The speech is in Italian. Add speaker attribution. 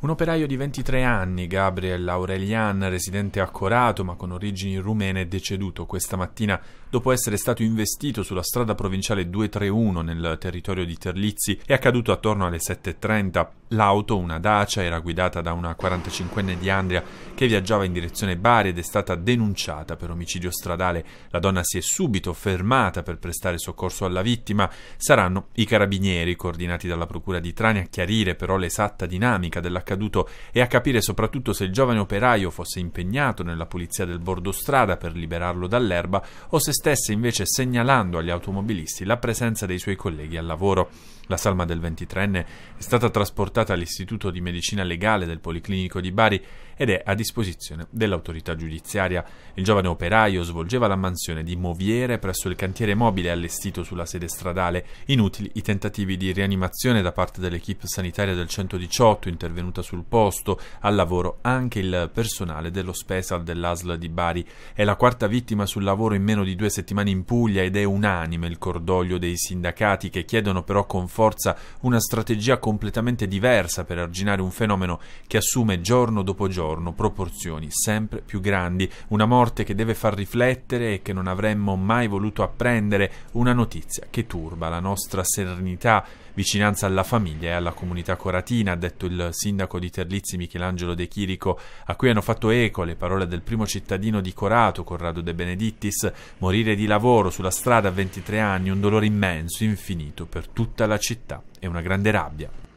Speaker 1: Un operaio di 23 anni, Gabriel Aurelian, residente a Corato ma con origini rumene, è deceduto questa mattina dopo essere stato investito sulla strada provinciale 231 nel territorio di Terlizzi. È accaduto attorno alle 7.30. L'auto, una Dacia, era guidata da una 45enne di Andria che viaggiava in direzione Bari ed è stata denunciata per omicidio stradale. La donna si è subito fermata per prestare soccorso alla vittima. Saranno i carabinieri, coordinati dalla Procura di Trani, a chiarire però l'esatta dinamica dell'accaduto accaduto e a capire soprattutto se il giovane operaio fosse impegnato nella pulizia del bordo strada per liberarlo dall'erba o se stesse invece segnalando agli automobilisti la presenza dei suoi colleghi al lavoro. La salma del 23enne è stata trasportata all'Istituto di Medicina Legale del Policlinico di Bari ed è a disposizione dell'autorità giudiziaria. Il giovane operaio svolgeva la mansione di moviere presso il cantiere mobile allestito sulla sede stradale. Inutili i tentativi di rianimazione da parte dell'equipe sanitaria del 118 intervenuta sul posto, al lavoro anche il personale dello special dell'ASL di Bari. È la quarta vittima sul lavoro in meno di due settimane in Puglia ed è unanime il cordoglio dei sindacati che chiedono però conforto forza una strategia completamente diversa per arginare un fenomeno che assume giorno dopo giorno proporzioni sempre più grandi, una morte che deve far riflettere e che non avremmo mai voluto apprendere, una notizia che turba la nostra serenità, vicinanza alla famiglia e alla comunità coratina, ha detto il sindaco di Terlizzi Michelangelo De Chirico, a cui hanno fatto eco le parole del primo cittadino di Corato, Corrado De Benedittis, morire di lavoro sulla strada a 23 anni, un dolore immenso, infinito per tutta la città. E una grande rabbia.